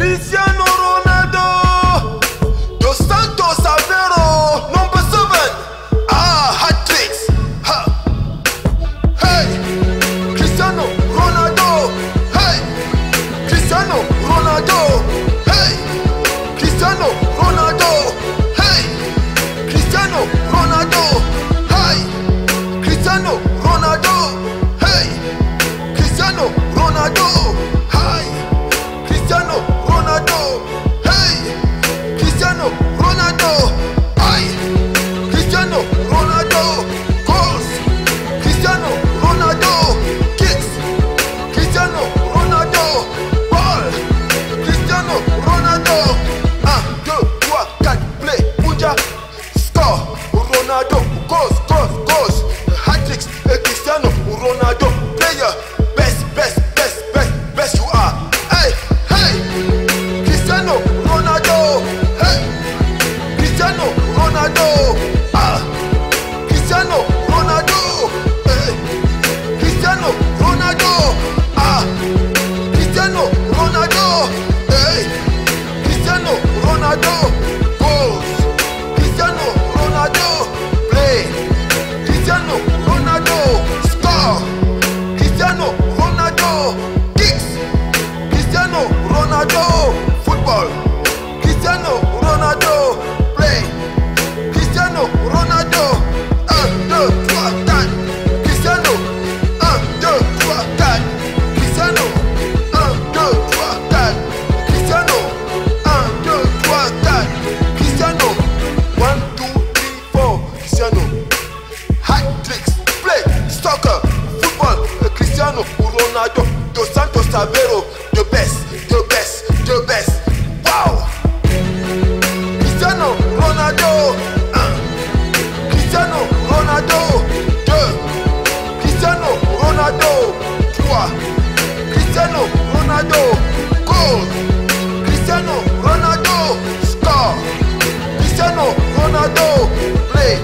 Cristiano Ronaldo, Dos Santos Aveiro, number seven. Ah, hat tricks. Ha. Hey, Cristiano Ronaldo. Hey, Cristiano Ronaldo. Hey, Cristiano. Ronaldo. goals, goals, goals. Hat tricks, a Cristiano Ronaldo player. Best, best, best, best, best you are. Hey, hey, Cristiano Ronaldo. Hey, Cristiano Ronaldo. Ronaldo, goal. Cristiano Ronaldo, score. Cristiano Ronaldo, play.